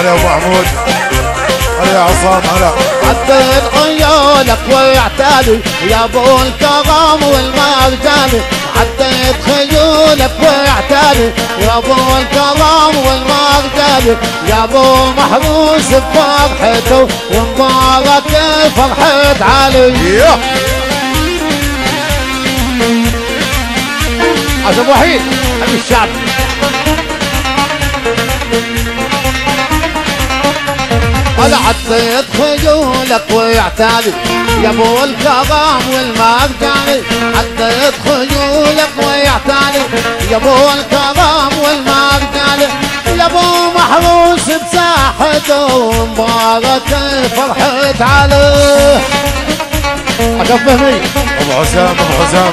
هلا أبو محمود. هلا يا عصام هلا عدل عيونك واعتالي يا أبو الكرم والمرجاني عديت خيولك واعتالي يا أبو الكرم والمرجاني يا أبو محروس بفرحته ومبارك فرحة علي. يا. عشان وحيد حبيب الشعب. أنا عديت خيولك ويعتالي. يا ابو الكرم والمرجاني عديت خيولك ويعتالي. يا ابو الكرم والمرجاني يا ابو محروس بساحته مبارك فرحة عليه. عشان فهمي أبو حسام أبو حسام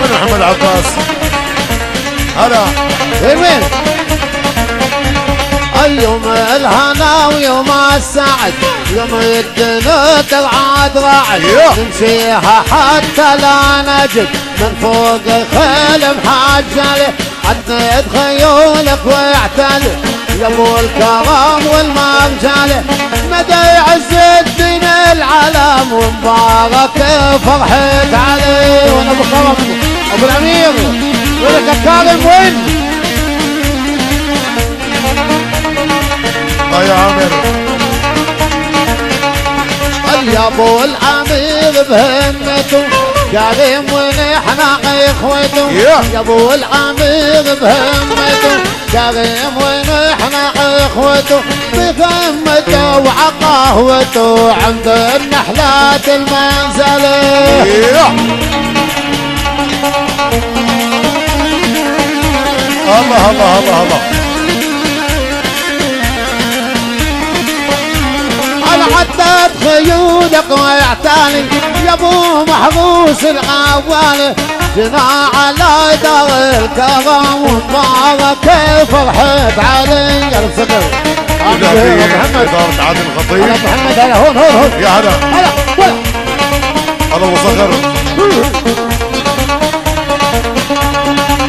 وين محمد عباس؟ هلا. وين اليوم الهنا ويوم السعد يوم الدنيا ترعد رعد. نمشيها حتى لا نجد من فوق الخيل محجلة عديت خيولك واعتلي يا ابو الكرم والمرجلة مدى عز الدين العلم ومبارك فرحت عليه وأنا ابو ابو الامير ولك الكرم وين؟ يا عامر يا ابو الامير بهمته كريم ونحن اخوته يا. ابو الامير بهمته كريم ونحن اخوته بهمته وعقهوته عند النحلات المنزلة. الله الله الله الله. عدت خيولك ويعتاني يا ابو محروس العوالي جنا على دار الكرم. ومبارك فرحت علي؟ يا الفكر إدارة محمد. إدارة عادل الخطيب. محمد هلا هون هون هون. يا هلا. هلا هلا ابو صخر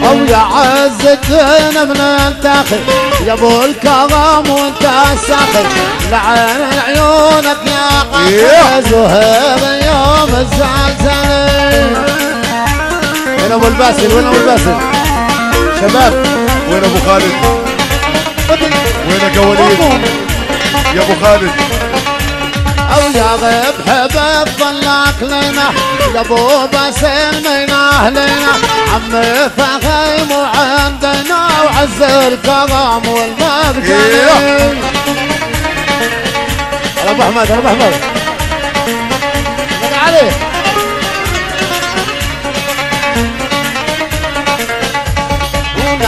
أو يا عز الدين من التاخر يا أبو الكرم وأنت الساخر. لعن عيونك يا. قد زهير يوم الزلزال. وين أبو الباسل؟ وين أبو الباسل؟ شباب وين أبو خالد؟ وينك يا وليد؟ يا أبو خالد. أو يا غيب حبيب ضلك لنا يا ابو باسل من اهلنا عمي فخيم وعندنا وعز الكرم. هلا ابو احمد ابو احمد. عليه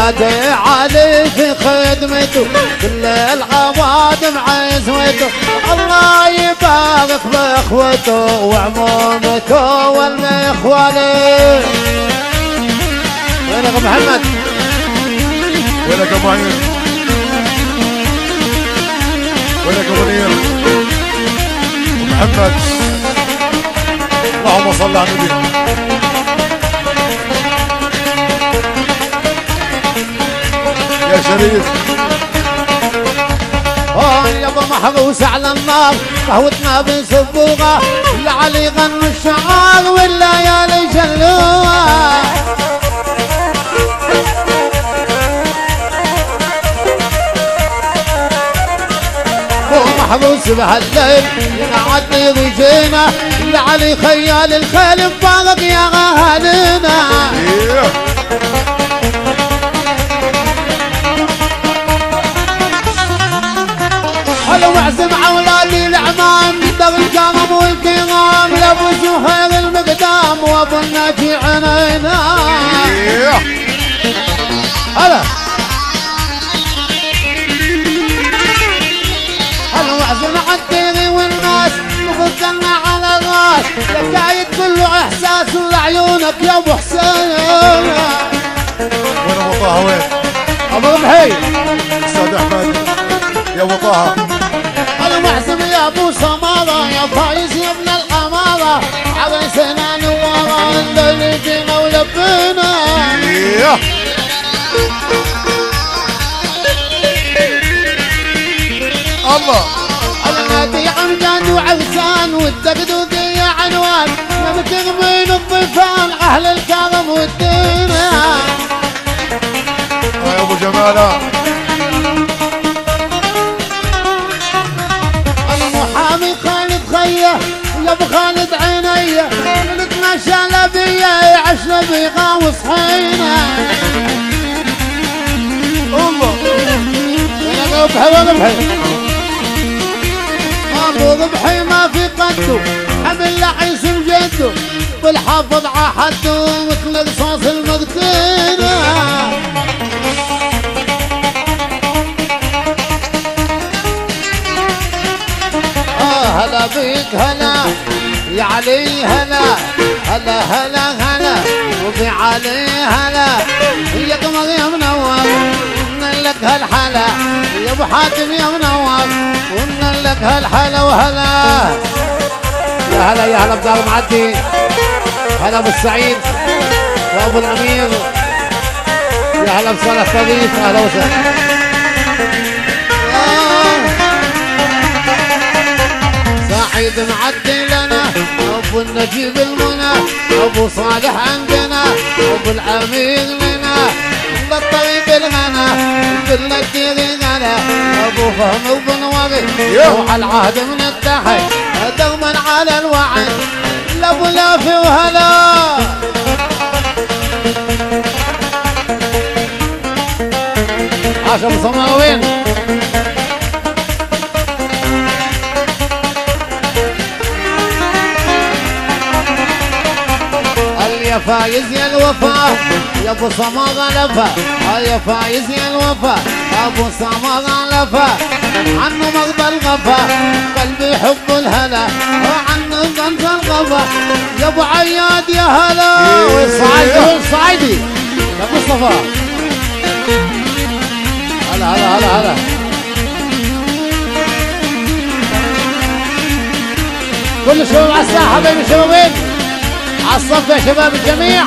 ونادي علي في خدمته كل العوادم عزوته الله يبارك باخوته وعمومته والمخوالي وين أبو محمد؟ وينك أبو عين وينك يا منير محمد. اللهم صل على النبي. يا شريف هون يابا محروس على النار قهوتنا بنسبوها لعلي غنوا الشعار والليالي شلوها هو محروس بهالليل ينعدني رجينا لعلي خيال الخيل مبارك يا اهلنا هلا وعزم عولالي العمام بدر الكرم والكرام لابو زهير المقدام وأبو الناجي عنينا. هلا. هلا وعزم عالديري والناس مفزنا على الراس. لكايد كله إحساس لعيونك يا أبو حسين. وين أبو طه؟ وين؟ أبو ربحي أستاذ أحمد. يا أبو طه. معزم يا أبو سمارة يا فايز يا ابن الامارة عرسنا نوارة اللي جينا ولبينا. الله. النادي عمجان وعفسان والدقدوقية عنوان. نمتغ من الضيفان أهل الكاظم والدين يا أبو جمالة. يا أبو خالد عيني لقنا شلبيه عشنا بيغاوص حينا الله وذبحي ابو ذبحي ما في قده حمل لعيس جده بالحافظ عحده مثل قصاص المقتينه بيك هلا يا علي هلا هلا هلا هلا وفي علي هلا. يا قمر يا منور ومن لك هالحلا. يا أبو حاتم يا منور ومن لك هالحلا وهلا. يا هلا يا هلا بدار معدي. هلا أبو السعيد وابو الأمير. يا هلا بصالح صديق أهلا وسهلا. سعيد معدي لنا أبو النجيب المنى أبو صالح عندنا أبو الامير لنا. بالطريق الغنى بالدير غنى أبو فهم وبن وري روح العهد من التحي دوما على الوعي لابو لافي وهلا. عشر صماوين يا فايز يا الوفا يا ابو صماغ لفا يا فايز يا الوفا ابو صماغ لفا عنه مغضى الغفا قلبي يحب الهلا وعنه ضنف الغفا يا ابو عياد يا هلا والصعيدي والصعيدي يا مصطفى هلا هلا هلا هلا كل شباب على الساحه بين الشبابين على الصف يا شباب الجميع.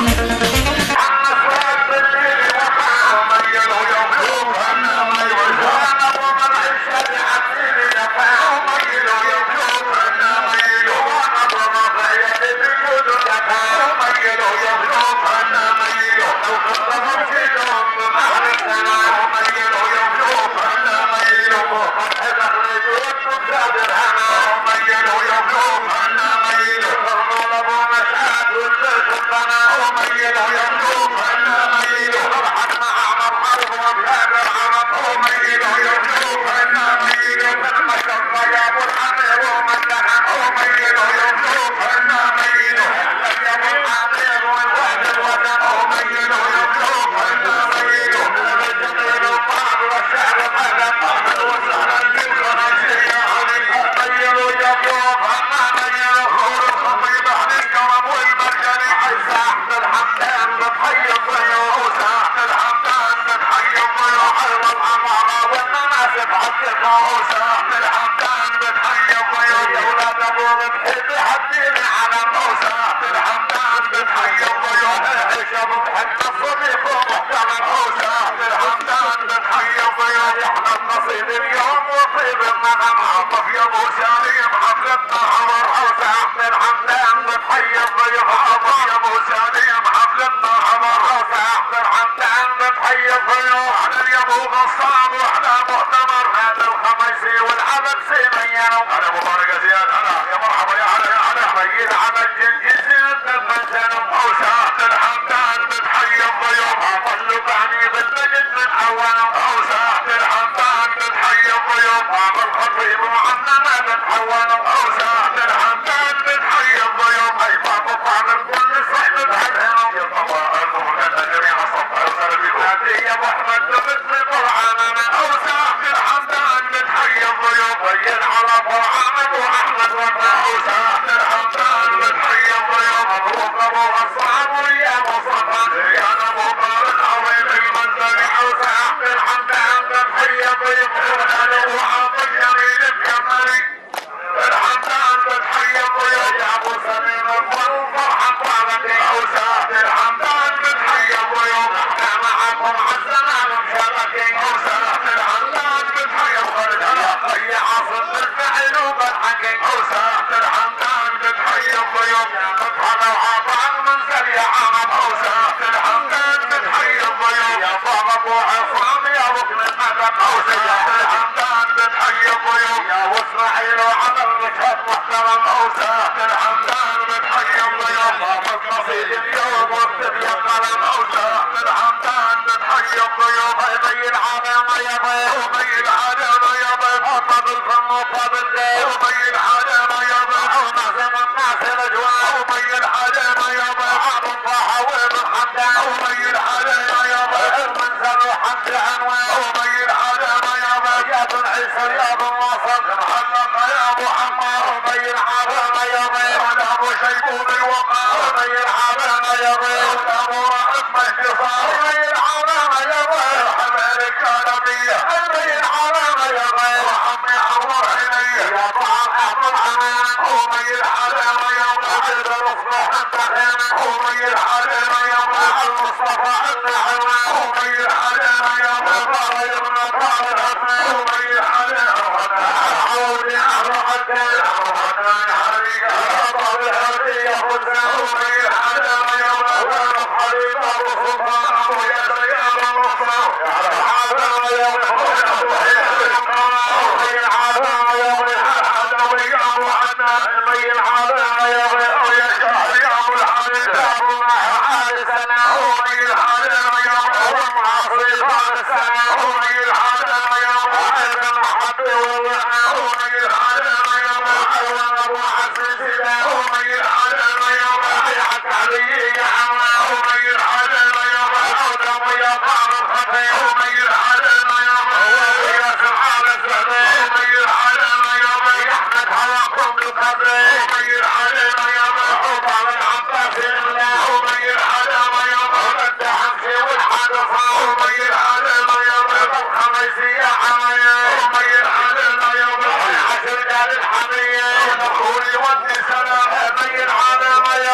I'm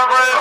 عالم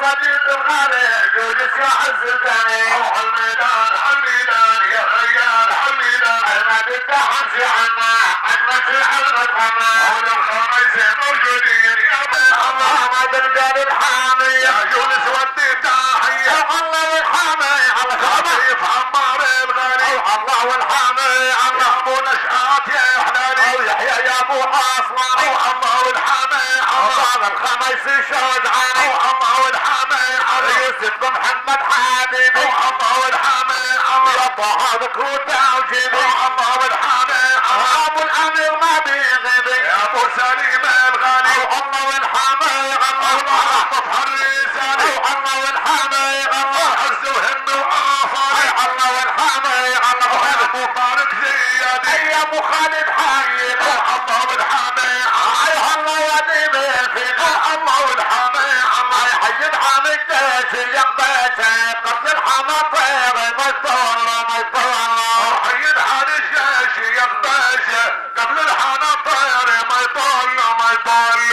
الصديق الغالي جودس يا عز الدني عالميدان عالميدان يا خيال عالميدان المدى الدحم في عنا اجمل في حلقة عنا اولى الخميس موجودين يا الله ما تلقى الحامي يا جولس ودي تحية الله والحامي على خفيف عمار الغالي الله والحامي على أبو نشآت يا حلالي يحيى يا ابو أصلا الله الخميس شجعاني الله والحامي على يوسف بن محمد حبيبي الله والحامي يا طه بكوتا وجيبي الله والحامي أبو الامير ما بيغيبي يا أبو سليم الغالي الله والحامي الله مطهر لساني الله والحامي الله حز وهم وآفاري الله والحامي الله ابو طارق زيادي يا أبو خالد حي. الله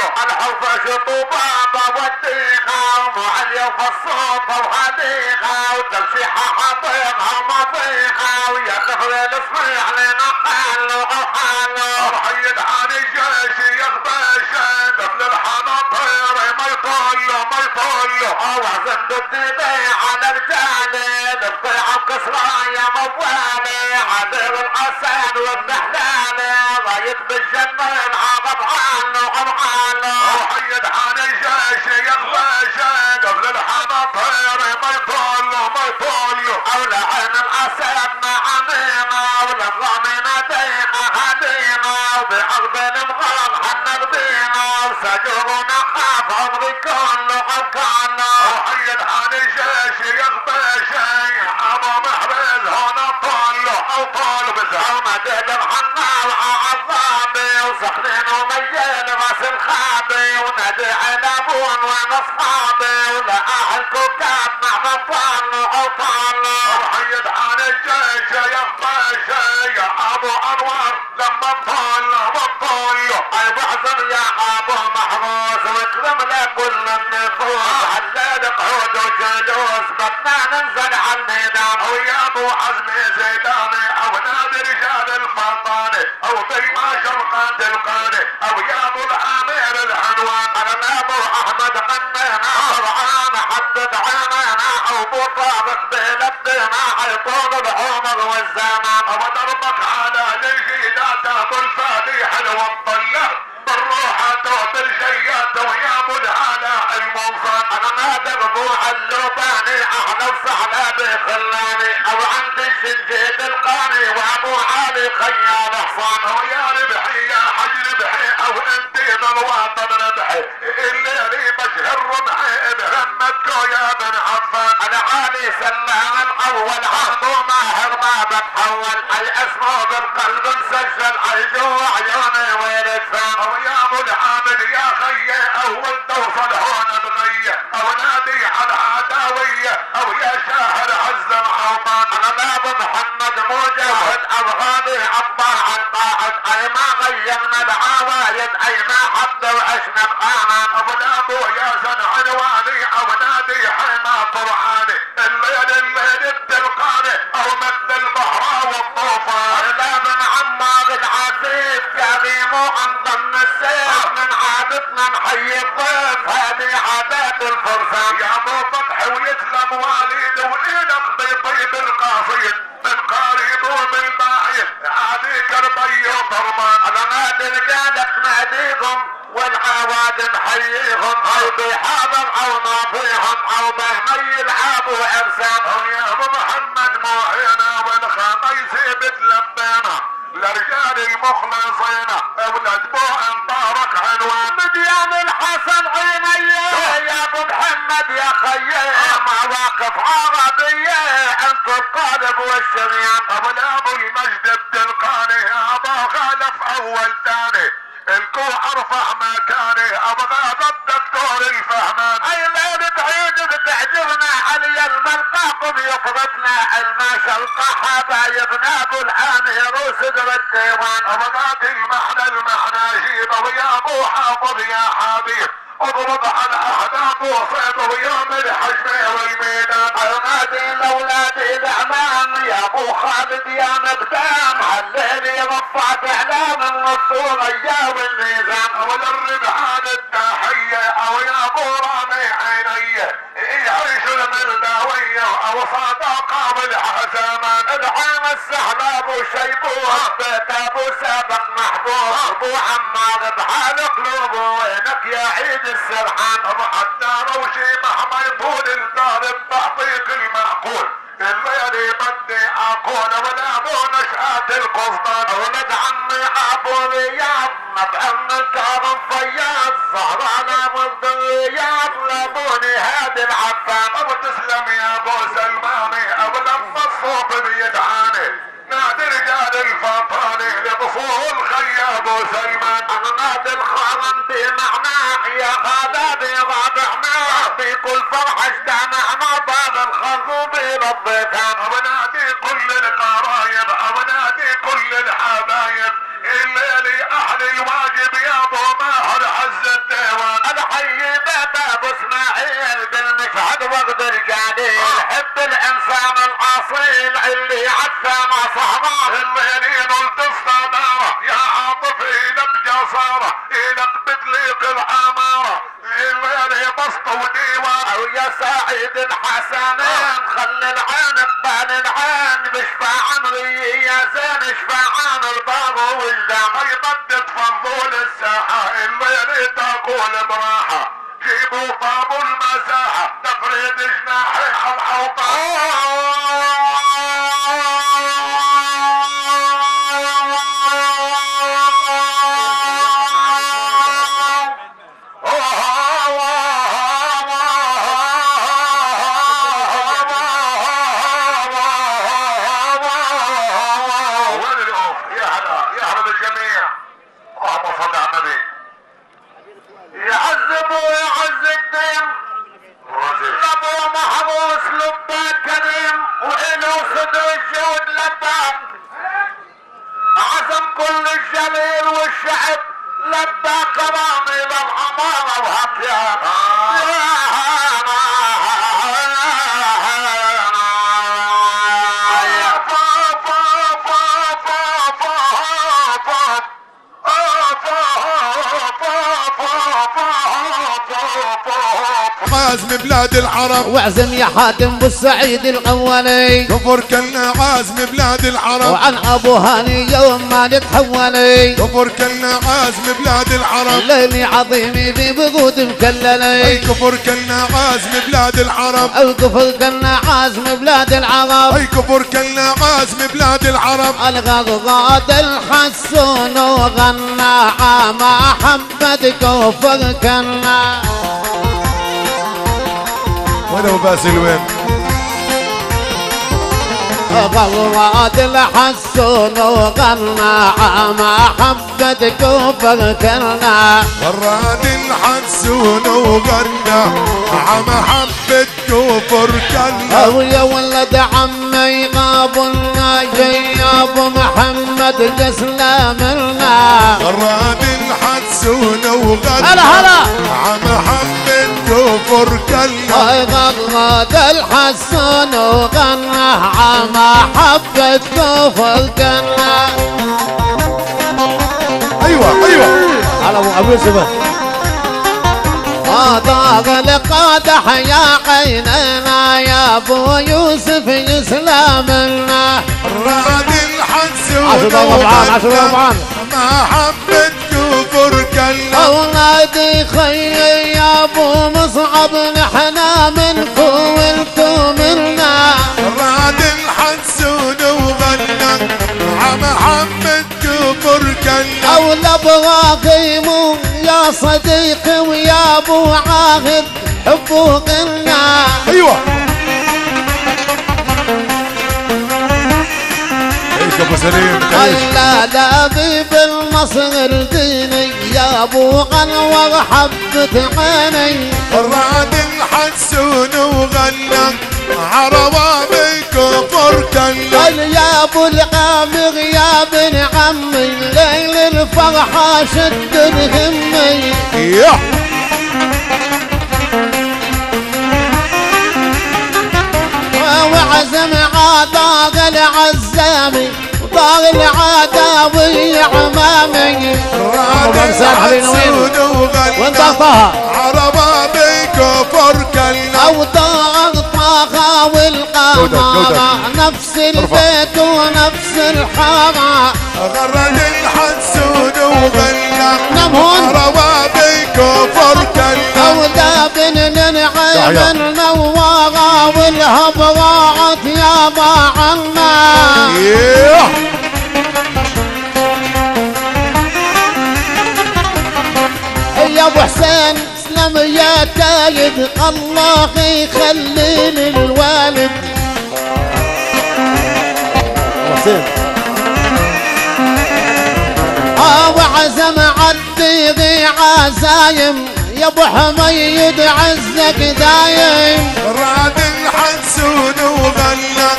يطول الحوفة شطوبابة والديقة ومعلية وفصوبة وهديقة وتمسيحة حطيقها مضيقة ويا طفل الصيح لنا حاله وحاله. وحيد حال الجيش يغباش قبل الحنا طير ما يطول ما يطول وعزم الدبي على رجالي بكسرى يا موالي عبير الحسن والنحلالي ضايق بالجنة العقب عنه عنه. وحيد حال الجيش يغباش قبل الحنا طير ما يطول ما يطول أولى عين الأسد معانينا وللضامنة دينا هدينا وبعقب المغال حنق بينا وسجرنا خاف عمري كله عكانا وحيد حال الجيش يغباش ابو محرز هنا طول أو طول بزعمة دقم حنا وعظابي وسخنين وميل راس الخابي ونادي على ابون وأنا اصحابي ولا أهل كوكب مع مطال أو طال وحيد حال الجيش يغباش يا ابو انوار لما طول وطول اي بحزن يا ابو محروس واكرم لك كل النفوس حلال قعود وجلوس بدنا ننزل على الميدان ويا أبو حزم زيداني أو نادي رجال الفطاني أو بيما شرقات القاني أو يا أبو الامير العنوان. أنا أبو أحمد غنينا فرعان حدد عينينا أو أبو طارق بلدنا حيطول العمر والزمان. وضربك على الجيدات ابو الفاتح والطلة بالروحة بالجيات ويا ابو الهلا المنصر أنا ما دربوع اللوباني أهلا وسهلا بخلاني أو عند الجنجيد القاني وأبو علي خيال حصان ويا ربحي يا حج ربحي أو انت الوطن ربحي. الليلي بشهر رمحي بهمتكو يا بن عفان أنا عالي سلام الأول عهده ماهر ما بتحول. أي اسمه بالقلب مسجل جوا عيوني وين الفم يا ابو الحامد يا خي أول توصل هون بغية. أو نادي على العداويه أو يا شاهر عز العوطان أنا باب محمد مجاهد ابغاني عطاع القاعد اي ما غيرنا العوايد اي ما حد وعشنا بقانا أبو الأبو يا سن عنواني أو نادي حما قرعاني الليل الليل التلقاني أو مد البحر والطوفان. لا من كريم عن ضمن السيف من عادتنا نحيي الضيف هذه عادات الفرسان يا أبو فتح ويسلم والد ونقضي طيب القاصيد من قريب ومن بعيد. عادي كربي وضرمان أنا نادي رجالك ناديهم والعواد نحييهم. أو بحاضر أو ناطيهم أو مهما يلعبوا ارسام يا أبو محمد معينا والخميس بتلبينا. لرجال المخلصين أولاد بو انطارك عنوان. مديان الحسن عيني يا أبو محمد يا خيي مواقف عربية انت القالب والشريان أبو الابو المجد الدلقاني ابا خالف أول ثاني. الكو أرفع مكاني أبغى الدكتور الفهمان. أي ليلة عيد بتعجبنا. علي الملقاكم يفرطنا الماش القحة بايبنا ابو الحامي وصدر الديوان أبغى المحنى المحنى جيب ويا ابو حافظ يا حبيب اضرب على اهداف وصيد ويوم الحشمة والميدان. انادي لاولادي الاعمام يا أبو خالد يا مقدام. هالليل رفعت اعلام النصور يا والميزان وللربحان التحية أو يا أبو رامي عيني. يعيش المرداوية أو صداقة بالحسامان ادعام السهل أبو شيبوه بيت ابو سابق محبوب. أبو عمار بحال قلوبه وينك يا عيد السرحان ابو حتى لو شي مهما يطول الضارب بعطيك المعقول. الليلي بدي أقول ولا أبو نشأة القسطان ولد عمي أبو رياض مطعم الكرم فياض زهران ولد الرياض لابوني هادي العفان. أبو تسلم يا أبو سلماني أبو لما الصوت بيدعاني. نادي رجال الفطاني لبصور خي ابو سلمان أنا نادي الخرم بمعناه يا غدادي رابعنا في كل فرحة اجتمعنا باب الخروب إلى الضيفان. ونادي كل القرايب ونادي كل الحبايب. الليلي أهل الواجب يا أبو ماهر عز الديوان. الحي بيت أبو إسماعيل بالمشهد وقت رجالي حب الإنسان الأصيل اللي عدى ما صهبان الليلي نلت الصدارة يا عاطف الك جسارة الك بتليق العمارة. الليلي بسط وديوان أو يا سعيد الحسنين خلي العين قبال العين بشفع عن ريي يا زين اشفع عن الباب وجدان يبدد فضول الساحة الليلي تقول براحة. جيبوا طابوا المساحة تفريد جناحي وين عازم بلاد العرب. واعزم يا حاتم بالسعيد الاولي كفر كلنا عازم بلاد العرب. وعن أبو هاني يوم ما نتحولي. كفر كلنا عازم بلاد العرب. ليلي عظيمي في بقود أي مكللي كفر كلنا عازم بلاد العرب. القفل كنا عازم بلاد العرب. أي كفر كلنا عازم بلاد العرب. الغضغاد الحسون وغنى ما حبت كفر كنا وين ابو باسل وين غراد الحسون وغنى كفر كرنا غراد الحسون وغنى مع محبة كفر كلا أو يا ولد عمي غابنا جاي ابو محمد تسلم لنا. غراد الحسون وغنى هلا كفر كلا غرد الحسن وغنى محبة كفر كنا أيوه أيوه. على ابو يوسف. ضاق القادح يا عيننا يا أبو يوسف يسلم لنا طبعاً، عشرة وغنى طبعاً. محبة كفر كلا اولادي خي يا ابو مصعب نحنا منكم وأنتم منا. راد الحسون وغنى مع محمد كفر كلا أو الابراهيم يا صديقي ويا أبو عاهد حبوا قلنا أيوه. إيش أبو سليم؟ إيش الا لابي بالنصر الديني يا أبو انور حبة عيني راد الحسون وغنى عربا بكفر كلا قال يا أبو العامر يا بن عمي ليل الفرحة شد الهمي يا. وعزم عطاق العزامي طاغ العداوي عمامي راد أبو مسار حبيبنا وين؟ الحسون وين وغنى طه عربا بكفر كلا أو طاغ طاغا والقمامة نفس البيت ونفس الحامة غرد الحسون وغنى نعم هون. عربا بكفر كلا أو دابن للعين يحيى. النواغة والهبراعة يا عنا ياه يا أبو حسين اسلم يا تايد الله يخلي للوالد آه وعزم عالديغي عزايم يا أبو حميد عزك دايم. راد الحسون وغنى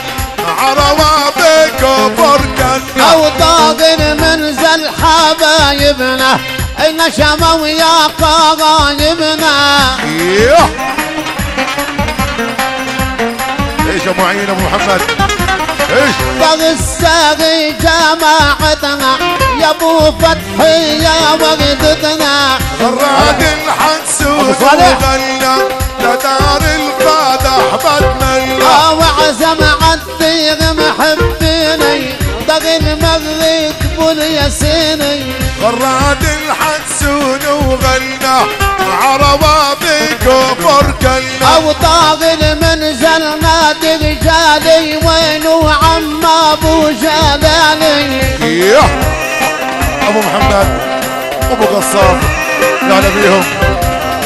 بكفر كلا أو طاغن منزل حبايبنا أين شموا يا قرايبنا ياه إيش يا معين أبو محمد؟ إيش؟ الساقي جماعتنا يا أبو فتحي يا وردتنا أبو صالح. وغنى لدار القادة احبتنا الله آه وعزم عالديغ محبيني طغ المغرب والياسيني راد الحسون وغنى عربا بكفر كلا أو طاغ المنزل نادي رجالي وينو عم أبو جلالي؟ ياه أبو محمد أبو قصاب يعني بيهم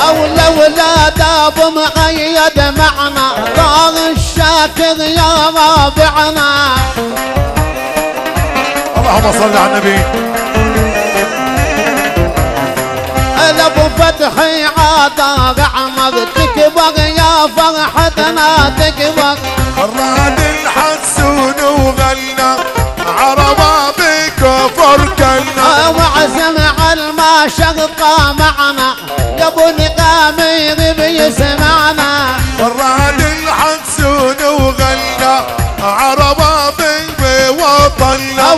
أو الاولاد أبو مقيد معنا طاغ الشاكر يا رابعنا. اللهم صل على النبي. أبو فتحي عطا عمر تكبر يا فرحتنا تكبر راد الحسون وغنى عربا بكفر كلا وعزم على ما شرطة معنا ابو نقامي غيب يسمعنا راد الحسون وغنى عربا بوطننا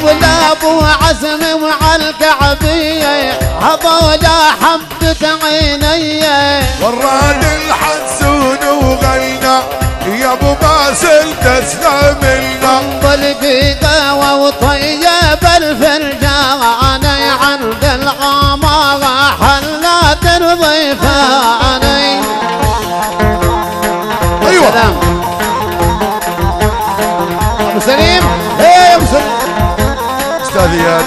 أولى أبو عزم وعلى الكعبية هذول حبة عيني وراد الحسون وغنى يا أبو باسل تسلم لنا بالدقيقة وطيب الفرجان عند العمارة حلات الضيفاني أيوه. اياد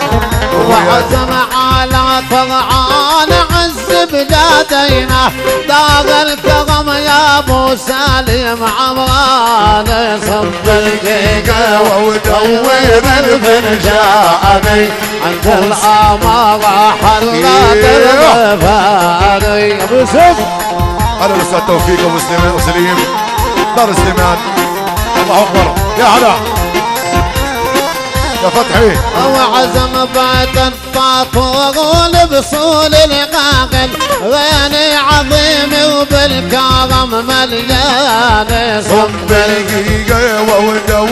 وعزم على طغعان عز بلادينا دار الكرم يا ابو سالم عمران صب الدقيقة ودور الفنجاني عند الامارة حلات الغفاني أبو يوسف هلا الاستاذ توفيق أبو سليمان أبو سليم دار سليمان. الله أكبر. يا هلا. يا فتحي. وعزم بعد الطاطور بصول القاقل غيني عظيم وبالكرم مليان. صب دقيقة ودور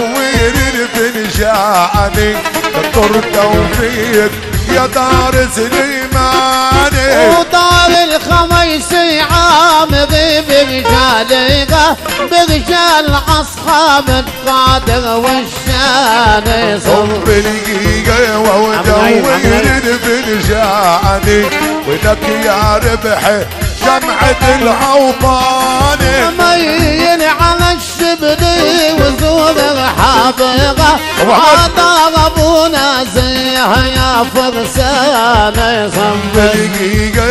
الفنجاني دكتور توفيق يا دار سليماني وطار الخميس عام غيب رجاليقه برجال أصحاب القادر والشان. صب دقيقة ودور الفنجاني ولك يا ربحي جمعة الأوطان مين على الشبلي وزور الحافظة أحمد. هذا ابونا زيها يا فرسان دقيقة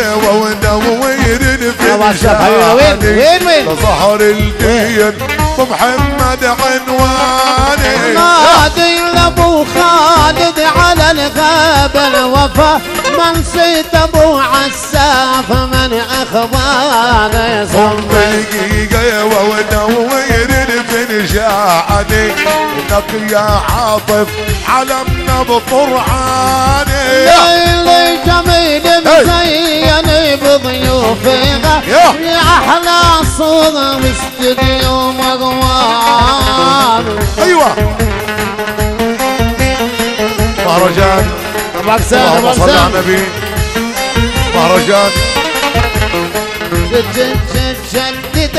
شيخ حبيبي، وين- وين- وين؟ لظهر الدين محمد عنواني نادي لابو خالد على الغاب الوفا من سيد أبو عساف من اخواني صب دقيقة ودور الفنجاني إنك يا عاطف علمنا بطرعاني ليلي جميل مزين بضيوفها يا. يا أحلى صورة باستديو مروان أيوه. مهرجان. أبو حسين أبو حسين مهرجان.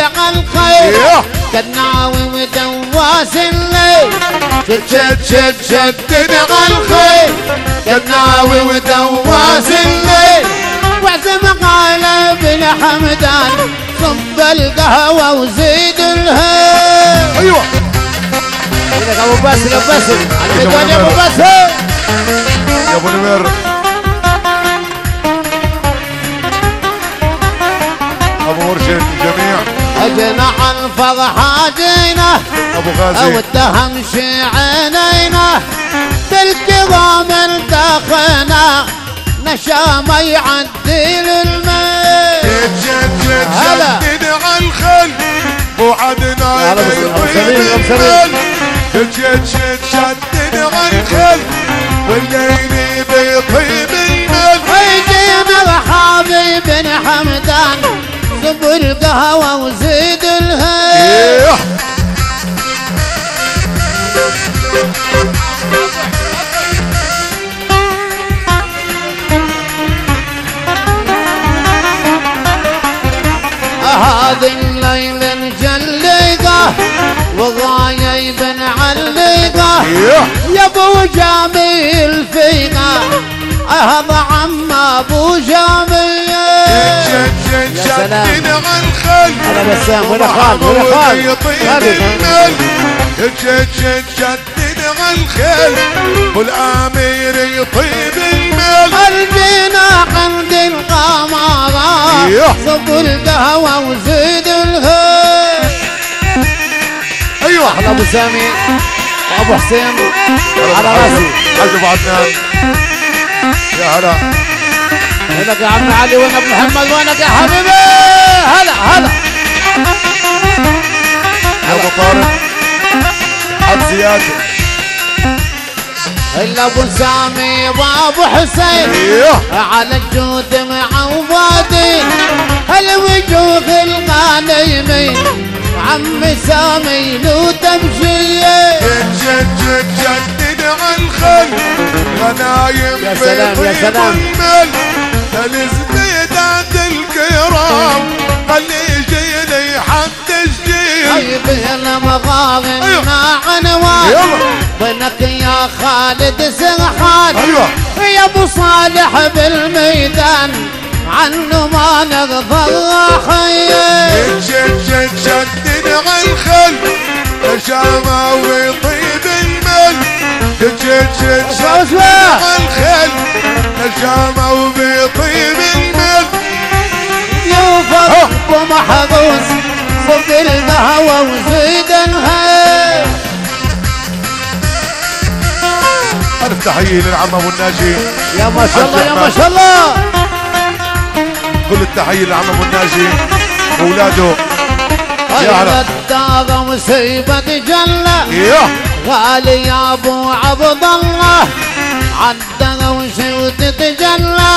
شد شد على الخير. أيوه كالناوي ودواس الليل. شد شد شد شدد على الخير. كالناوي ودواس الليل. واعزم قال بن حمدان. صب القهوة وزيد الهيل. أيوه. لك أبو باسل أبو باسل. على يا أبو باسل. يا أبو نمر. أبو مرشد. الفرحة جينا أبو أو غازي اتهم شي عينينا بالكرام التخنا نشامة يعدي للميل جد جد جد هلا. جدد على الخل وعدنا هلا بس- أبو سمير، أبو سمير. جد جد جد شدد على الخل والليل بيطيب المل هيجينا الحابي بن حمدان. زب القهوة وزيد الهيل إيه. هذه الليل مجلقة وضايا بن علقة إيه. يا أبو جميل فينا هذا عم أبو جميل شدد على الخل هلا بسام ولا خالد ولا جد شدد على الخل والآمير يطيب المل الجينا عند القمرة إيه. صب القهوة وزيد الهيل أيوه. أحلى أبو سامي وأبو حسين. على راسي. حاج ابو عدنان يا هلا. وينك يا عم علي وين ابو محمد وينك يا حبيبي هلا هلا يا ابو طارق حد زياد الا ابو سامي وابو حسين أيوه على الجود معودي الوجوه الغانيمين عم سامي له تمشيه جد جد جد جدد على الخل غنايم يا سلام، يا سلام. المل تلزميدات الكرام خلي يجيني حد الجيل طيب المغارم أيوة. مع عنوان بينك يا خالد سرحان أيوه يا ابو صالح بالميدان عنه ما نقدر الرحيه جد جد جدد على الخل نشامة ويطيب المل الخل القهوة وزيد الهيل ألف تحية للعم أبو الناجي يا ما شاء الله يا ما شاء الله كل التحية للعم أبو الناجي وأولاده يا هلا. الدار مصيبة جلة غالي يا أبو عبد الله عدنا وشي وتتجلى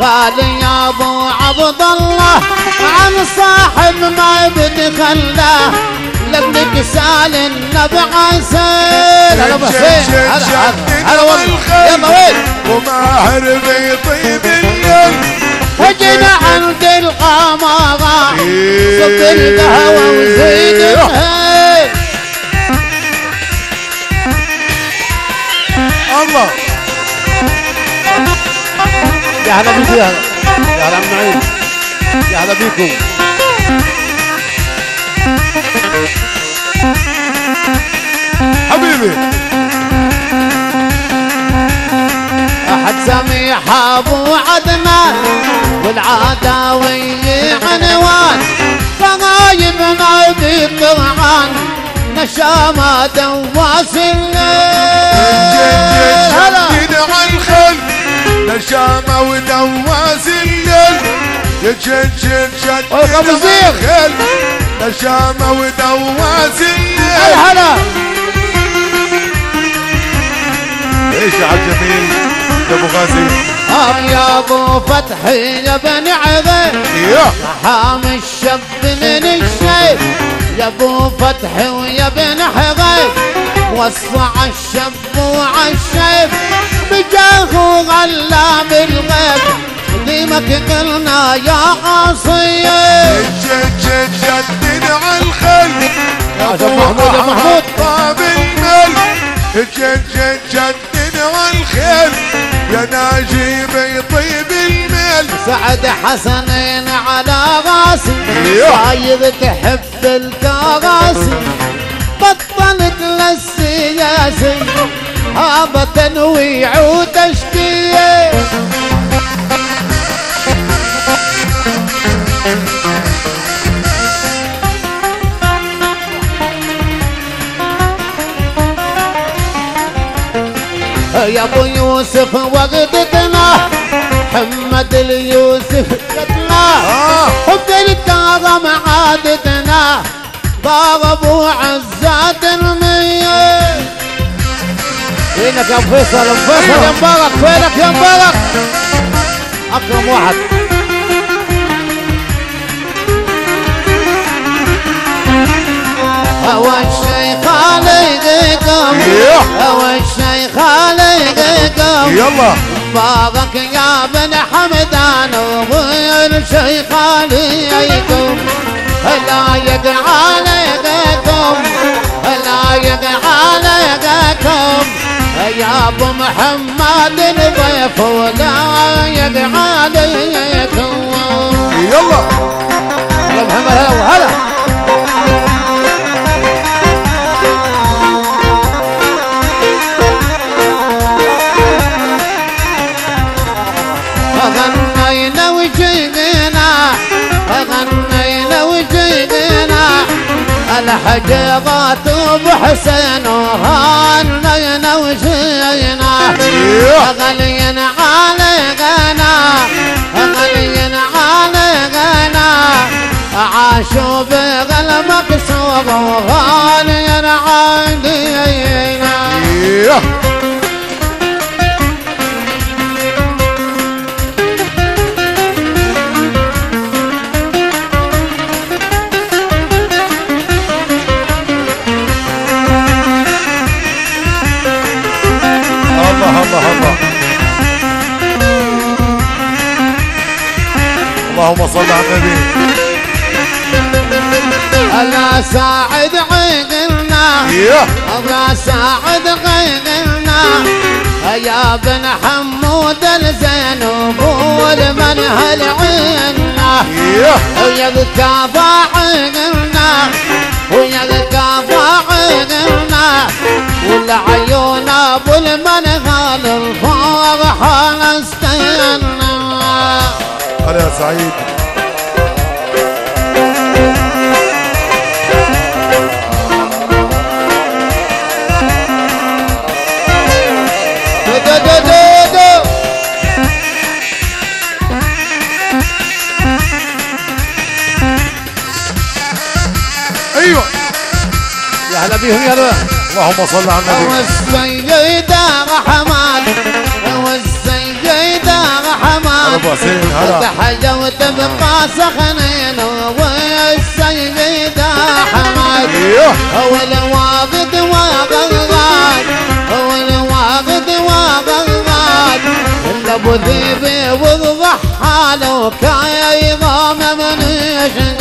غالي يا أبو عبد الله عن صاحب ما بتخلى. لابنك سال النبع سيل هلا بحسين هلا هلا هلا والله. يلا وين؟ وماهر بيطيب الليل وجينا عند القمر صب القهوة وزيد الهيل يا هلا بيكم يا هلا عم نعيم يا هلا بيكم. حبيبي. أحد سميح أبو عدنان والعداوي عنوان. فغايب ما بالقران نشامة واصل هلا. عن خل نشامة ودواس الليل أبو زيغ. خل نشامة ودواس الليل هلا هلا. إيش يا عبد الجميل؟ يا أبو غازي. آه يا أبو فتحي يا بن يا. حام الشب من الشيب يا أبو فتحي ويا بن حغيب وصع الشب وعالشيب بجاه غلام الغيب ديمك قلنا يا عصيب جد جد جد عن خل عشان محمود يا محمود. طاب المل جد جد جد عن خل يا ناجي بيطيب المل سعد حسنين على راسي يا. صاير تحب الكراسي بطلت للسياسي هذا تنويع وتشكيل يا أبو يوسف وقتنا محمد اليوسف قتنا آه. حب الكرم عادتنا ضربوا عزات المية وينك يا فيصل فيصل يا مبارك وينك يا مبارك. أكرم واحد. عليكم يا. هو الشيخ عليكم يلا. بابك يا بن حمدان وغير شيخ عليكم لا يقع عليكم لا يقع عليكم يا أبو محمد الضيف ولا يقع عليكم يلا. هلا محمد هلا هلا غنينا وجينا غنينا وجينا الحجيبات ابو حسين وهنينا غلينا على غنا غلينا على غنا عاشوا بغل مكسور وغالينا علينا اللهم صل على النبي. الا ساعد يا. الله ساعد غيرنا يا بن حمود الزينب والمنهل عنا يا. ويذكى عقلنا ويذكى عقلنا والعيون أبو المنهل الفرحة نستنى عليها سعيد. أيوه. يا هلا بيهم يا هلا. اللهم صل على النبي. حسين هلا. تحيا وتبقى سخنين والسيدة حماد أيوه هو الواقد وغراد هو الواقد وغراد أبو ذيبي والرحال وكايضا من يشغل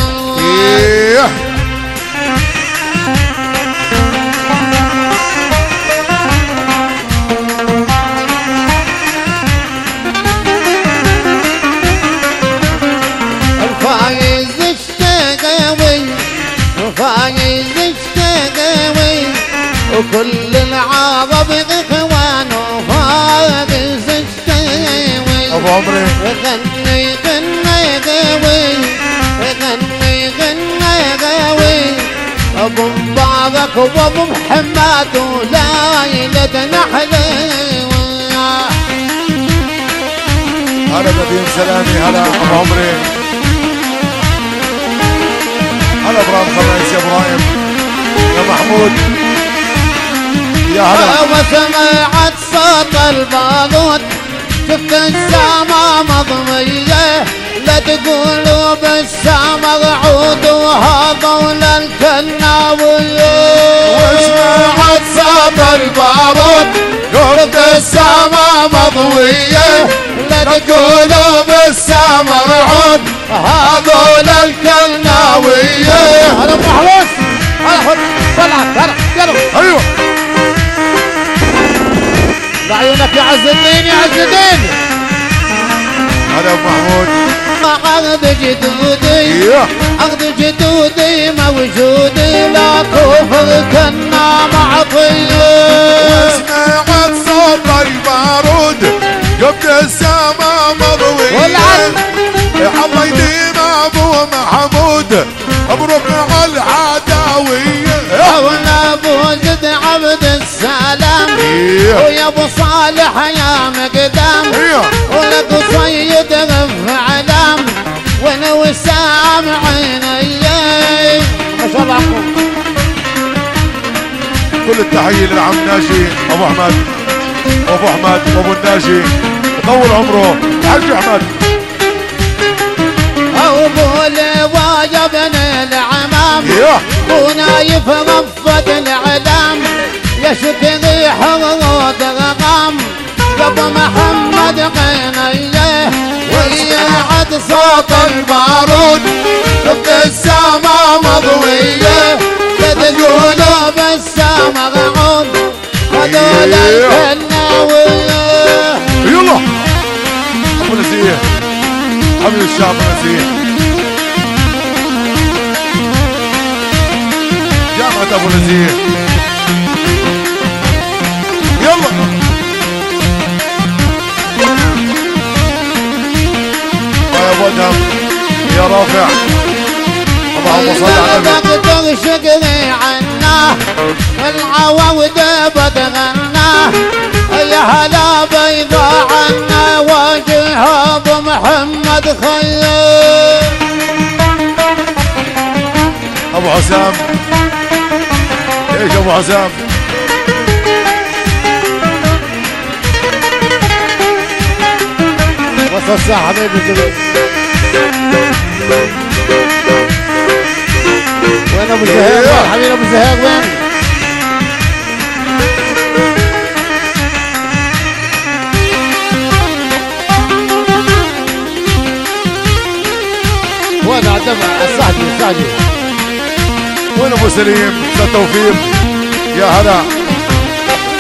عمري غني غني غوي غني غني غوي ابو مبارك وابو محمد وليلة نحلوي هلا نبيل سلامي هلا ابو عمري هلا إبراهيم خميس يا إبراهيم. يا محمود. يا هلا. وسمعت صوت البارود. شفت السما مضمية لا تقولوا بالسما عود وهضول الكناوية وسمعت صوت البارود قلت السما مضوية لا تقولوا بالسما رعود هذول الكلناوية. هلا ابو حروس هلا هلا يلا أيوه. بعيونك يا عز الدين يا عز الدين. هلا أبو محمود. عقد جدودي عقد جدودي موجودي لا كفر كنا معطيه سمعت صوت البارود قبل السما مضوية والعد. الله يديم أبو محمود مبروك على العداوية. أولا أبو زد عبد السلام. أيوه ويا أبو صالح يا مقدام. أيوه ولك صيد غف علام وأنا وسام عيني ما شاء الله كل التحية للعم ناجي أبو أحمد. أبو أحمد وابو الناجي. طول عمره. الحاج أحمد. أبو واجبن العمام. أيوه ونايف غفت العلام يشتغي حرود غغام ابو محمد قينيه ويا عد صوت البارود. بالسما مضوية تقولوا بالسما غعود. هذول الكناوية يلا. أبو نزيه. حبيب الشعب نزيه. جامعة أبو نزيه. ادهم يا رافع. اللهم صل على النبي. شقري عنا. العواود بتغنى يا هلا بيضا عنا. وجه أبو محمد خير. أبو حسام. إيش أبو حسام؟ وصل الساعة حبيبي كده. وين أبو زهير؟ وين حبيبي أبو زهير وين؟ وين عدم؟ السعدي السعدي. وين أبو سليم؟ أستاذ توفيق. يا هلا.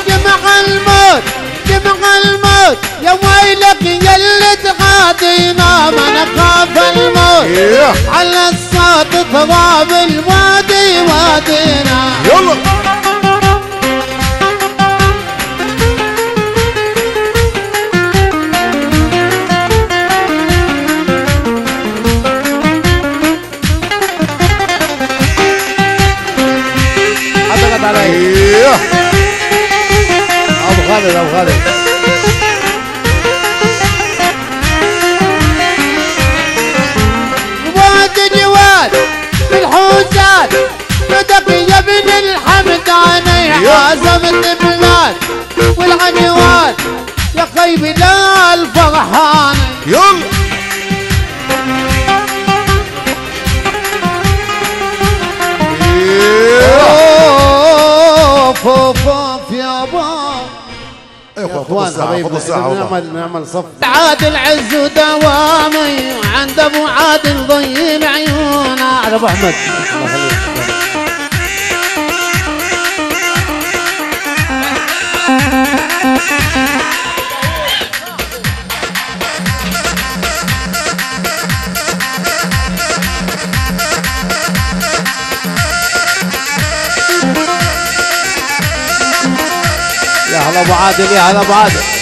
جمع الموت جمع الموت يا ويلك يا اللي تغادينا ما نخاف الموت. على الصوت ثواب الوادي وادينا. يلا. أبو خالد أبو خالد. البلاد والعنوان. يا خي بلال فرحان يلا. اوف اوف اوف يا إخوان حبيبنا الساعة نعمل نعمل صف. عادل عز ودوامي عند ابو عادل ضيم عيونه على أبو أحمد. يا هلا أبو عادل يا هلا أبو عادل.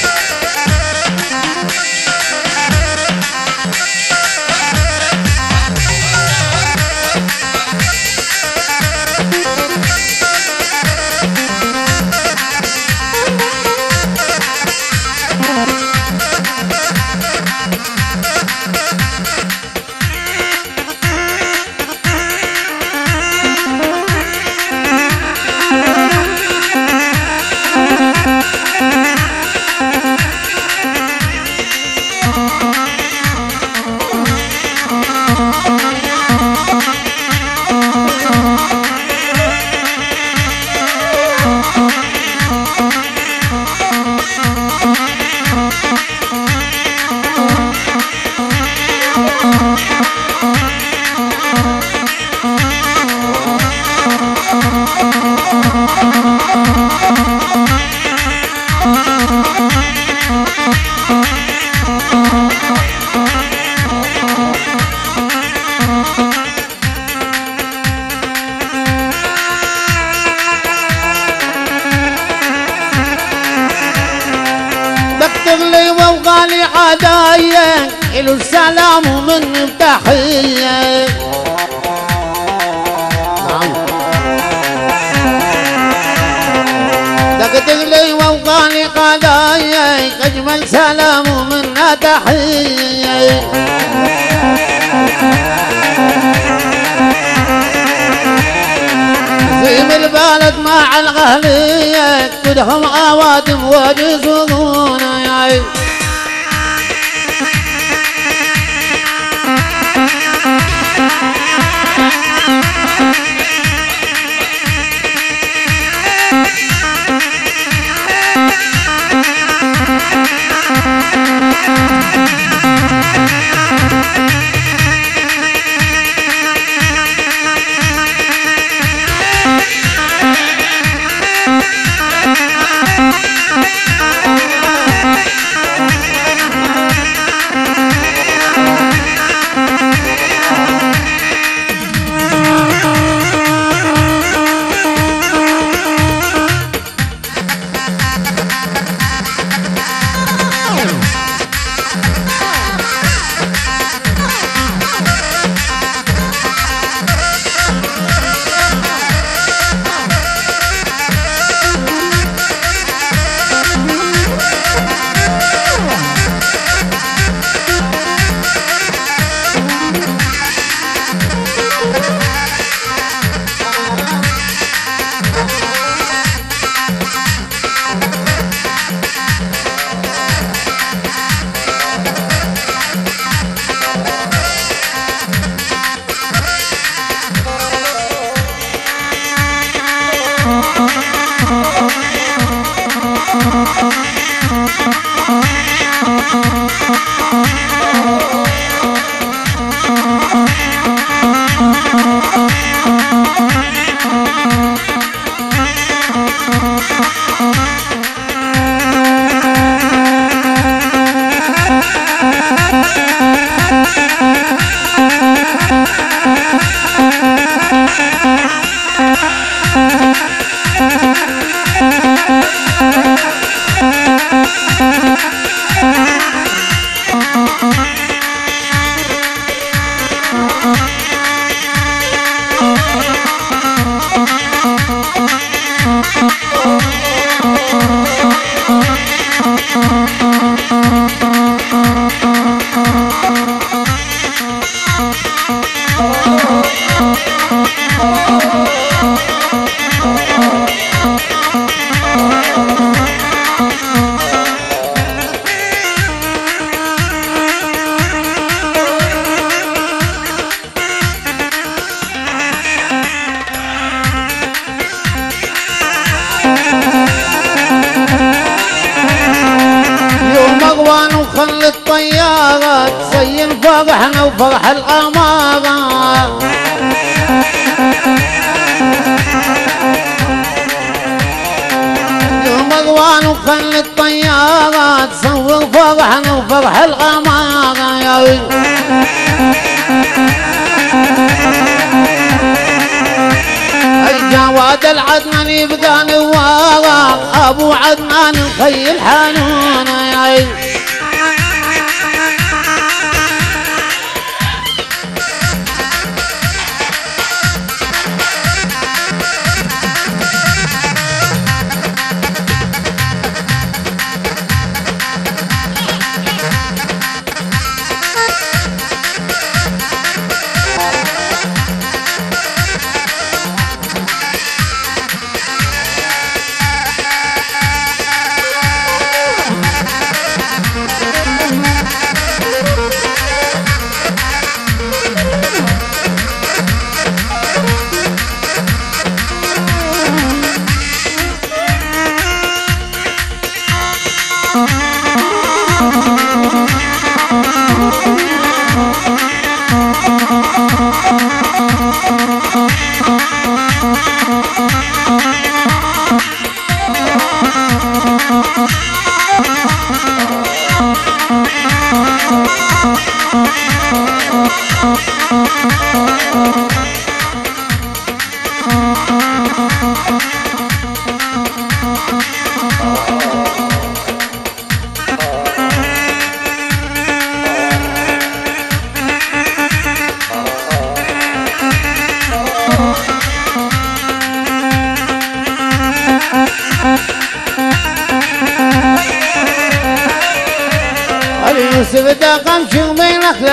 زيم البلد مع الغهلية كلهم عوادم وجزون مروان وخلي الطيارة تصور فرحنا وفرح الأمارة يا الجواد العدنان يبقى نوارا أبو عدنان الخي الحنون يا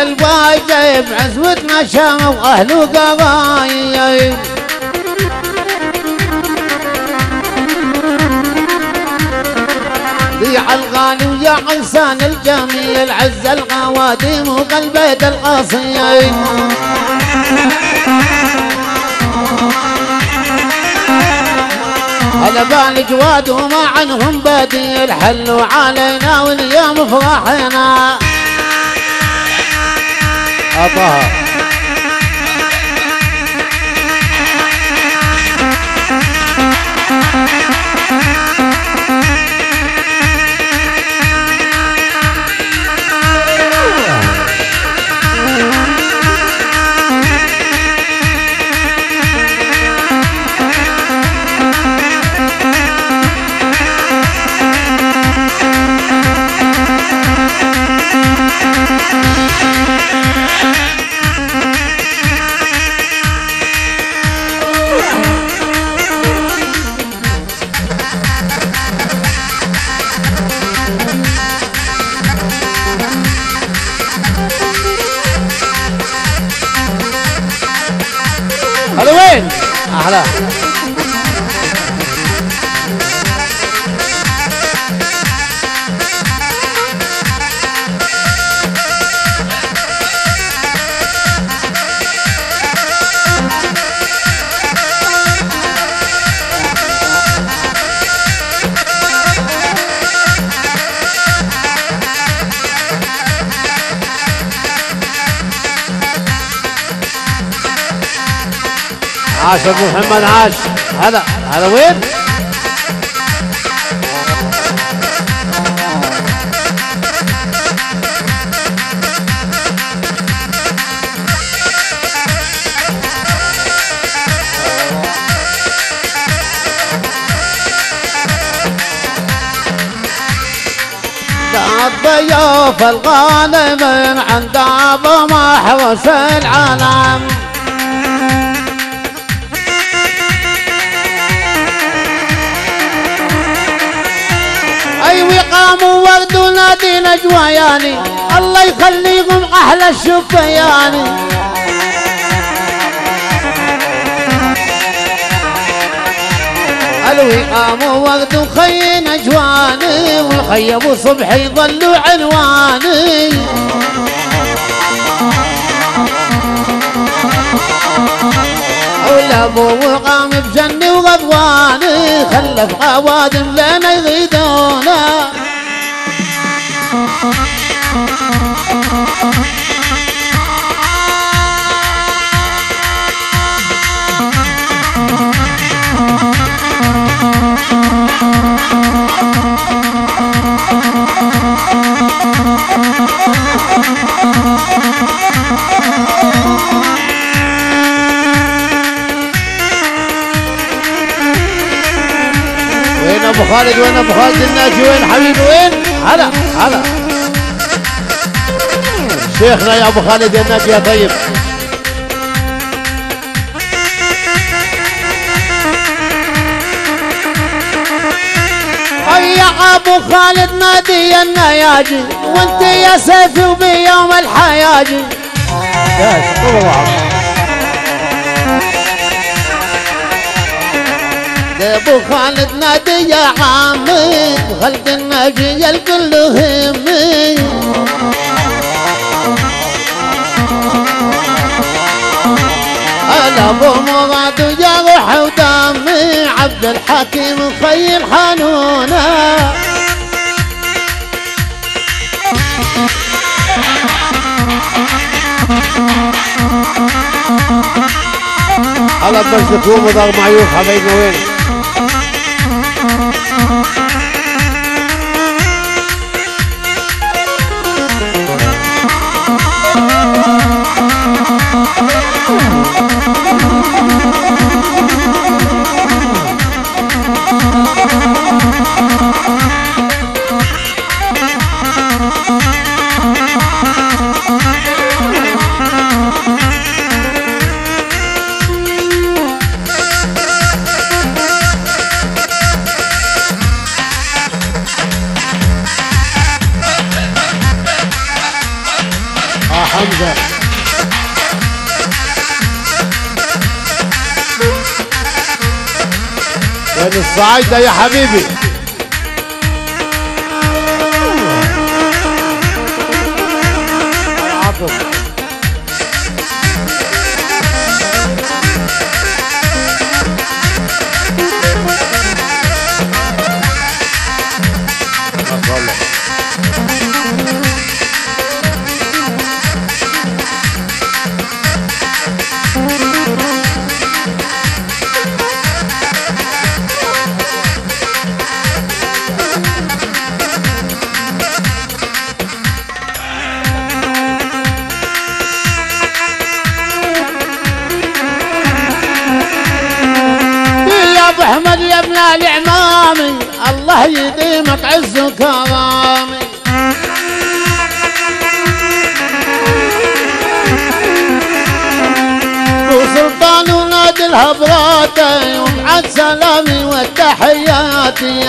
من اخل الباي جايب عزوتنا شام واهله قرايب بيع الغالي ويا عسان الجميل عز القوادم وقلبيت القصيم على بال جواد وما عنهم بديل حلوا علينا واليوم فرحنا Abaha. الشفياني ألوي قاموا وردوا خي نجواني والخي أبو صبحي ظلوا عنواني. والابو قام بجني وغضواني خلف قوادم لنا يغيدونا خالد وين؟ أبو خالد الناجي وين؟ حبيبي وين؟ هلا هلا. شيخنا يا أبو خالد الناجي يا طيب. يا أبو خالد نادي النياجي وأنت يا سيفي وبيوم الحياجي. ابو خالد نادي يا عامد خلق الناجي الكل همي أنا ابو مراد يا روح ودمي عبد الحكيم خي الحنونه على بس تكون وضغ معيوف حبايبنا وين وين الصعايدة يا حبيبي. الله يديمك عز وكرامي وسلطان ونادي الهبراتي ومعد سلامي والتحياتي.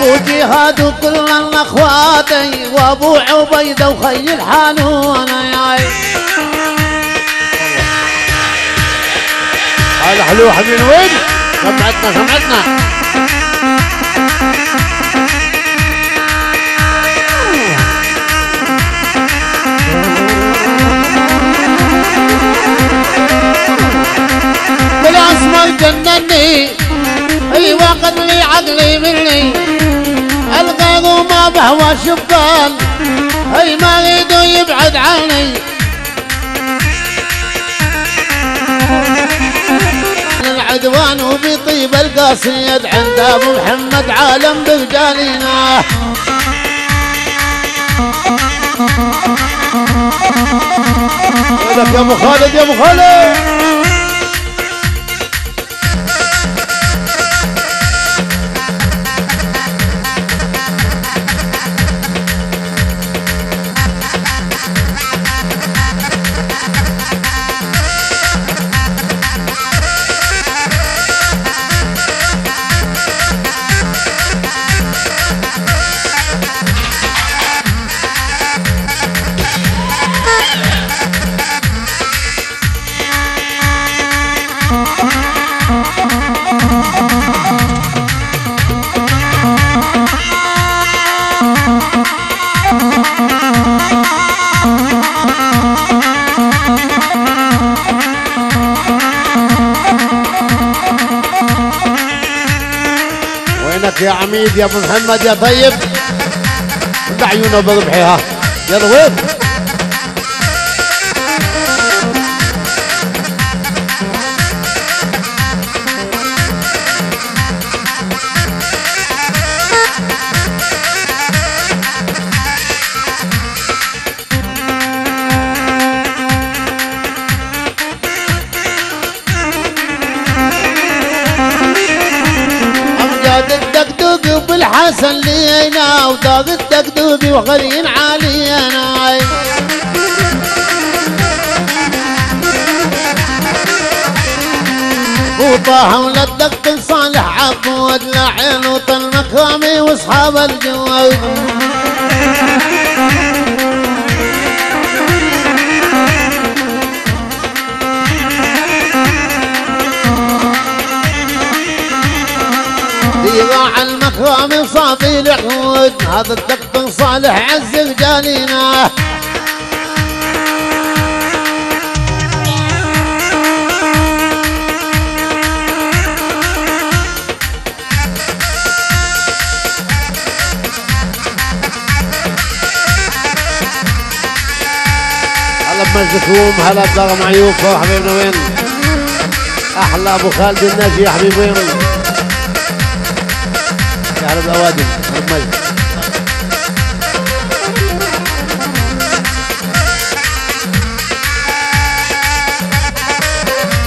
ابو جهاد وكل الأخواتي وأبو عبيدة وخي الحانون ياي هذا حلو حبيبي وين؟ سمعتنا. سمعتنا بالاسمر جنني أيوه قد لي عقلي مني. الغاغ ما بهوى شبان أي ما يريدو يبعد عني. العدوان وبيطيب القصيد عند ابو محمد عالم برجالنا لك يا ابو خالد يا أبو خالد. يا عميد يا أبو محمد يا طيب. بعيونه بربحها يلا وين؟ بالحسن لينا وضاق الدقدوق وغرين علينا. وطه ولدك بن صالح عبود لعين وطن مكرمي وأصحاب الجواد ضياع المكرم صافي العهود هذا الدق صالح عز رجالينا هلا بمجدكم هلا بضغم عيوب حبيبنا وين أحلى أبو خالد الناجي يا حبيبي وين؟ يا هلا بالاوادم بمجد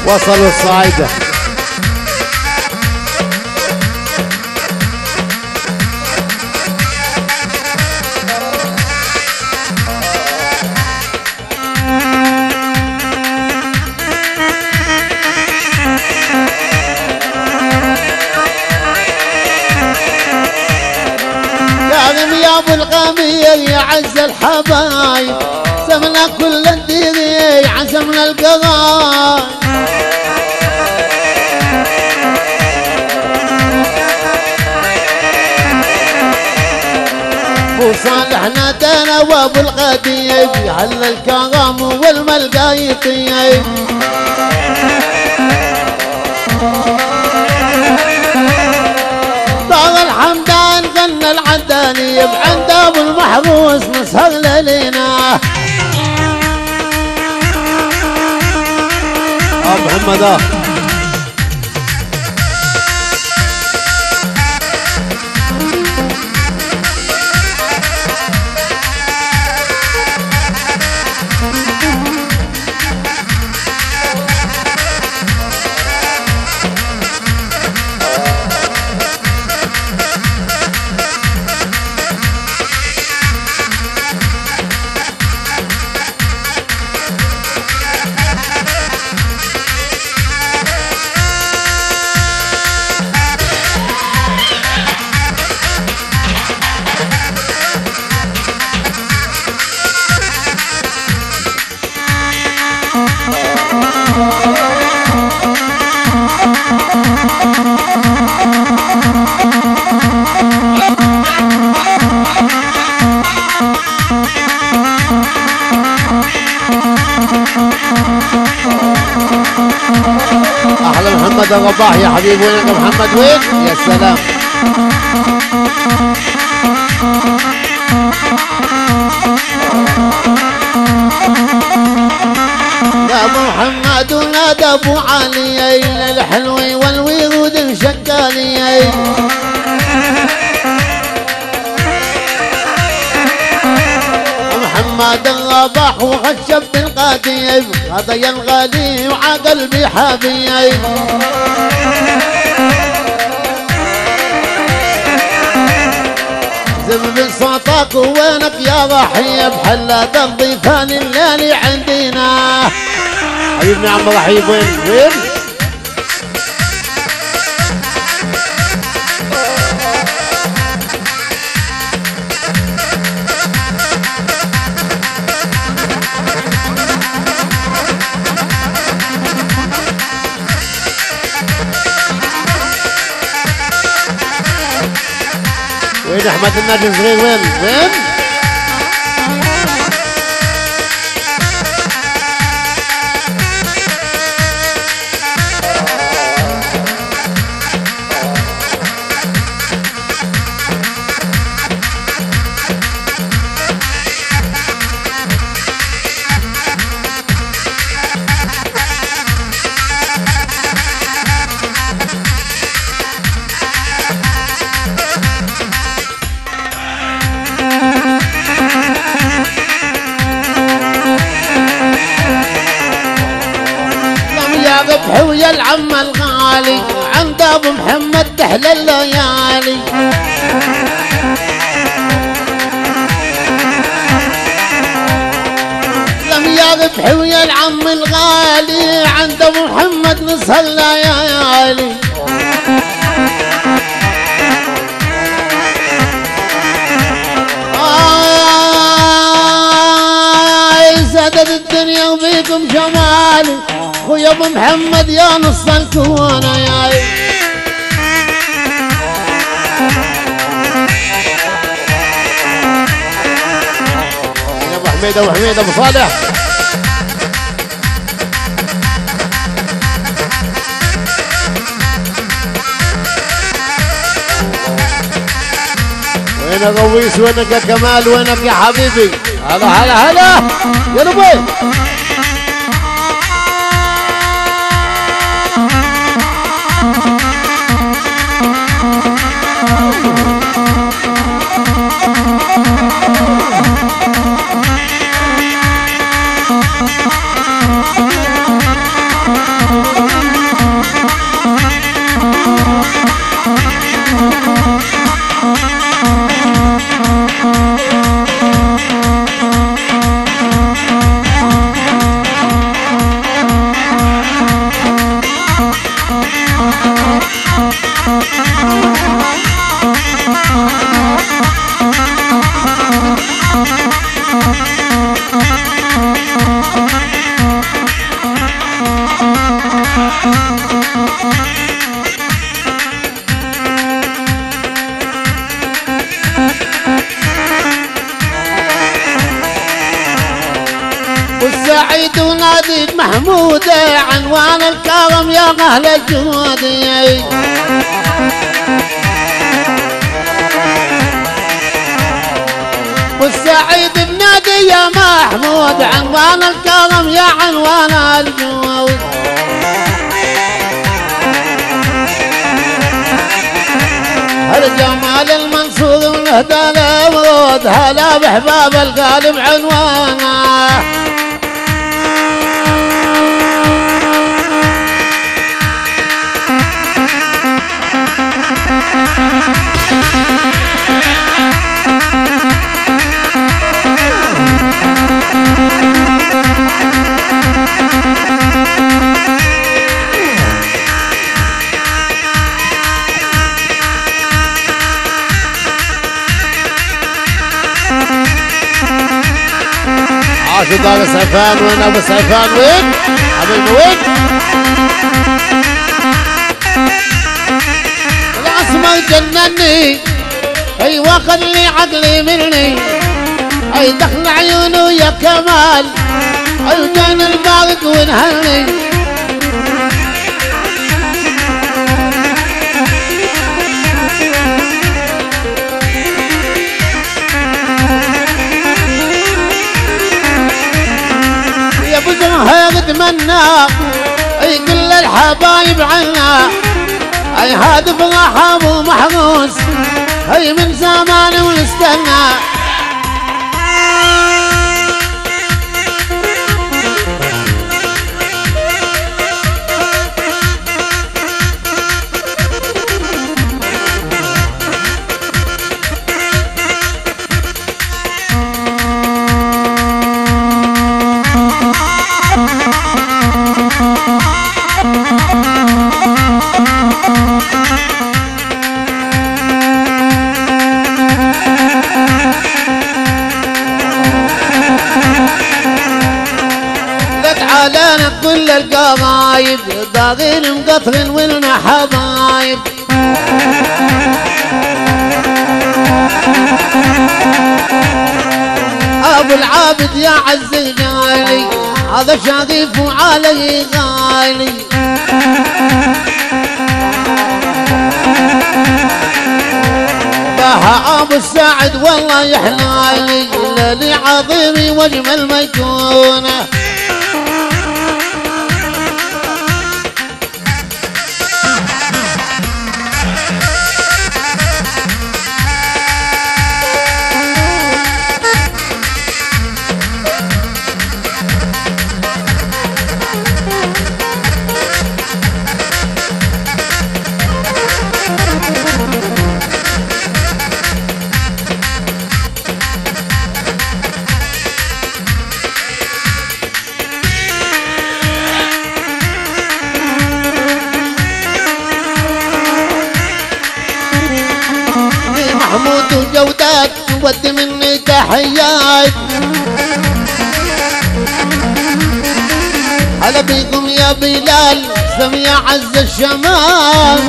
وصلوا الصعيده يا عز الحبايب سمنا كل الديري عزمنا القراي وصالح نادانا وابو الغديب هل الكرم والملقى يطيب طاغ الحمدان غنى العداني ابو المحروس مسهر لينا ابو محمد محمد الرباح يا حبيبي وين محمد. وين؟ يا سلام. يا محمد ونادى أبو علي الحلوي والورود مشكالي محمد الرباح وخشب بالقديم هذا يا الغالي وعقلبي حبيب. زب صوتك وينك يا رحيب حلا تضيفان الليالي عندنا. حبيبنا عم رحيب وين؟ وين؟ احمد الناجي الصغير وين؟ وين؟ أبو محمد تحلى الليالي. لم يذبح ويا العم الغالي عند أبو محمد نسهر الليالي. آي سادت الدنيا وبيكم جمالي خويا أبو محمد يا نص الكون يا يا ابو حميد أبو صالح. وينك غويس وينك يا كمال؟ وينك يا حبيبي؟ هلا هلا هلا. يا ربي. محمود عنوان الكرم يا أهل الجود والسعيد بنادي يا محمود عنوان الكرم يا عنوان الجود الجمال المنصور ونهدى الأمرود؟ هلا بحباب القالب عنوانه عاشق ابو سيفان وين أبو سيفان؟ وين؟ حبيبي وين؟ الاسمر جنني. أيوه خلي عقلي مني. أي دخل عيونه يا كمال. أي كان البارق ونهني اتمنى أي كل الحبايب عنا. أي هذا فرحة ابو محروس هي من زمان ونستنى. القرايب داغين مقطر ولنا حبايب أبو العابد يا عز الجالي هذا شريف وعلي غالي. بها ابو السعد والله يحلالي ليلي عظيمي واجمل ميكونه تحيات هلا بيكم يا بلال سم يا عز الشمال.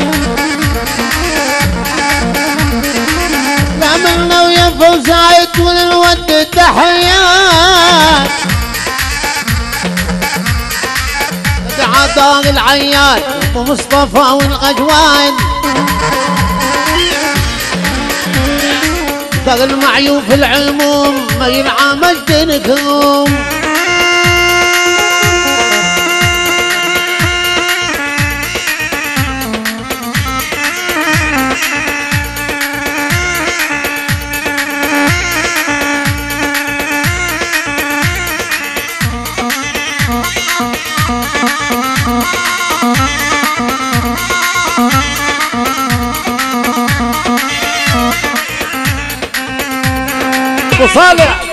عملنا ويا فوزايد ونود تحيات. عطاء العياد ومصطفى والغجوان طاق المعيوف العموم ما يلعى مجدنكم صالح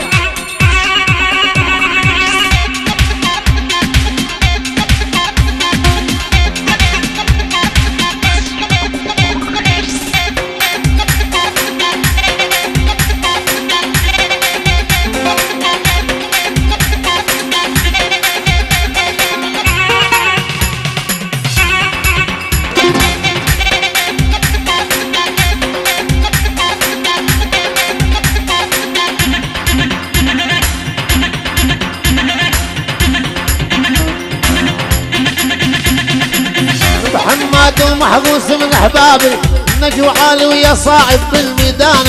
محمد ومحبوس من احبابي نجو عالي ويا صاعد بالميدان.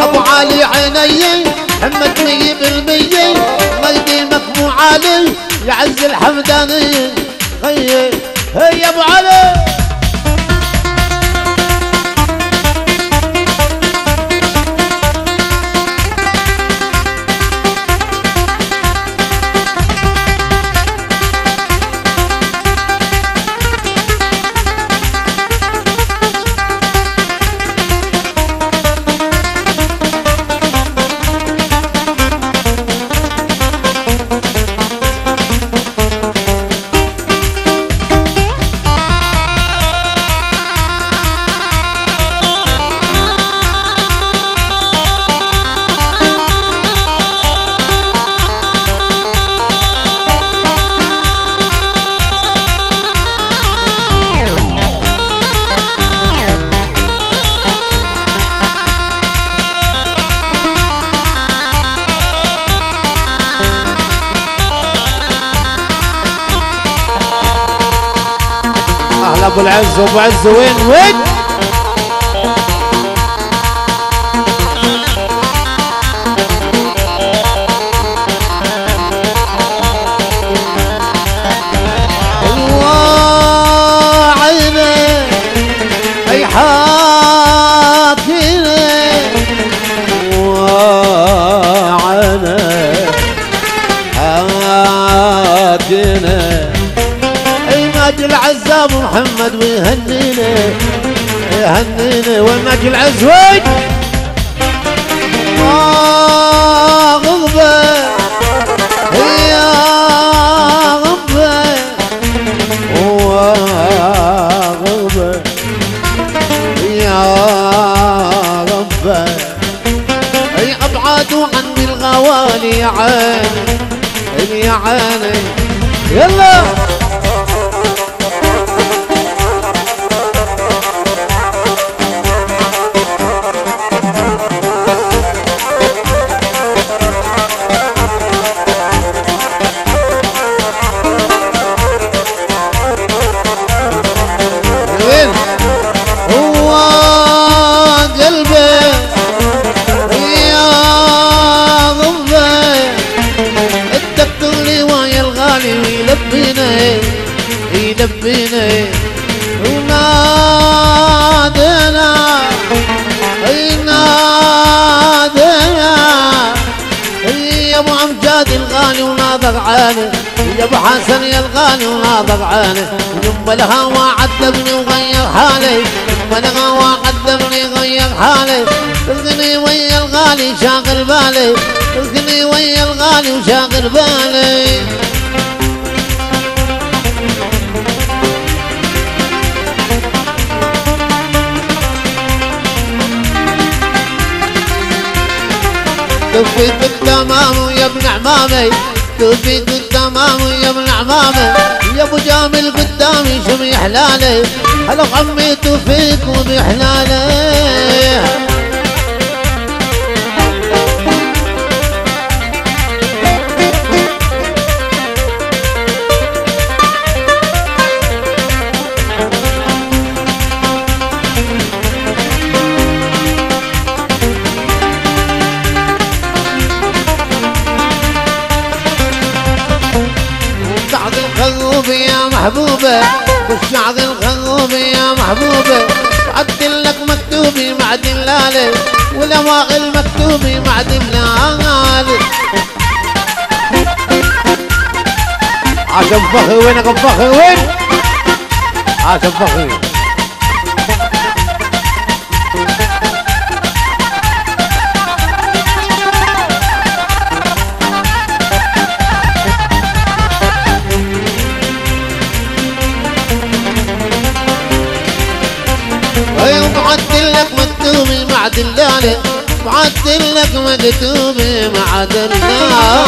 أبو علي عيني محمد مية بالمية مقدمك مو عالي يعز الحمداني هي هي أبو علي. أبو العز وابو عز وين وين؟ محمد ويهنيني يهنيني والناجي العز وين آه غضبة يا يا عني الغوالي يا عيني يا عيني. يلا. حالي يما الهوى عذبني وغير حالي يما الهوى عذبني غير حالي اسقني ويا الغالي شاغل بالي. اسقني ويا الغالي وشاغل بالي. كفيت التمام يا ابن عمامي. كفيت التمام يا ابن عمامي. يا ابو جامل قدامي شو بيحلالي هلا عمي توفيق وبيحلالي محبوبة والشعر الخروب يا محبوبة. عدل لك مكتوبي مع دلالة والأواخر مكتوبي مع دلالة. عشان فخر وينك فخر؟ وين؟ عشان فخر. مكتوبي مع دلالة معدل لك مكتوبي مع دلالة